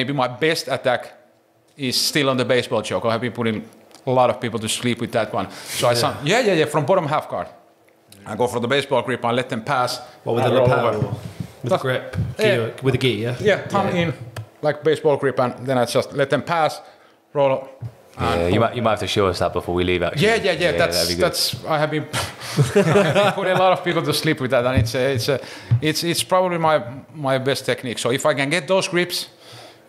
Maybe my best attack is still on the baseball choke. I have been putting a lot of people to sleep with that one. So I saw, yeah, yeah, yeah, from bottom half guard. I go for the baseball grip. I let them pass. What with I the roll lapel? over. Oh, with the grip? Yeah. Gi- With the gi, yeah? Yeah, thumb in like baseball grip, and then I just let them pass, roll. up. Yeah, you might you might have to show us that before we leave. Actually. Yeah, yeah, yeah. that's that'd be good. that's. I have been putting a lot of people to sleep with that, and it's a, it's a, it's it's probably my my best technique. So if I can get those grips,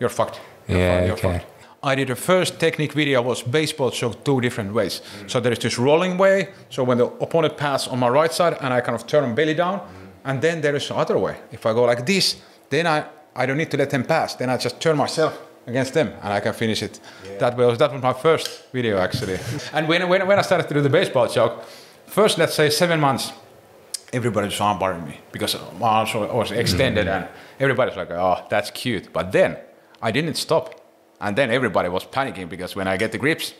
you're fucked. You're Yeah, fucked, you're okay. fucked. I did a first technique video was baseball choke two different ways. So there is this rolling way. So when the opponent pass on my right side and I kind of turn belly down, and then there is the other way. If I go like this, then I I don't need to let them pass. Then I just turn myself against them and I can finish it. That was that was my first video actually. and when, when when I started to do the baseball choke, first let's say seven months, everybody was armbarring me because my arms was extended mm. and everybody's like, oh, that's cute. But then I didn't stop. And then everybody was panicking because when I get the grips,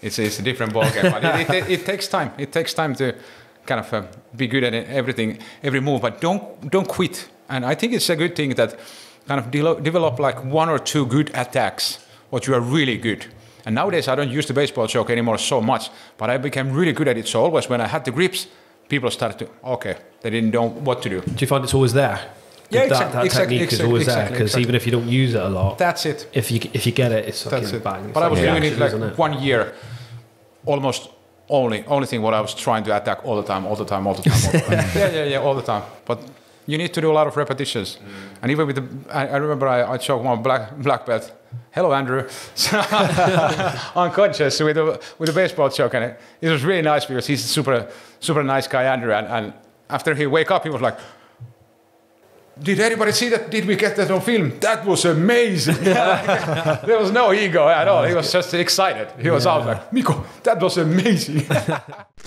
it's, it's a different ballgame. but it, it, it takes time. It takes time to kind of uh, be good at everything, every move. But don't don't quit. And I think it's a good thing that kind of de- develop like one or two good attacks, what you are really good. And nowadays I don't use the baseball choke anymore so much, but I became really good at it. So always when I had the grips, people started to okay, they didn't know what to do. Do you find it's always there? Yeah, that, exact- that technique is exact- always there because exactly. even if you don't use it a lot, That's it. if you if you get it, it's fucking That's it. bang. It's But I was doing it like isn't one year, almost only only thing what I was trying to attack all the time, all the time, all the time. All the time. yeah, yeah, yeah, all the time. But you need to do a lot of repetitions. Mm. And even with the, I, I remember I, I choked one black black belt. Hello, Andrew. Unconscious with a with a baseball choke, and it, it was really nice because he's a super super nice guy, Andrew. And, and after he wake up, he was like. Did anybody see that? Did we get that on film? That was amazing. there was no ego at all. He was just excited. He was out like, Miko, that was amazing.